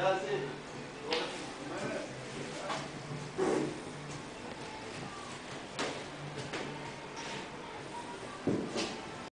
Aliás,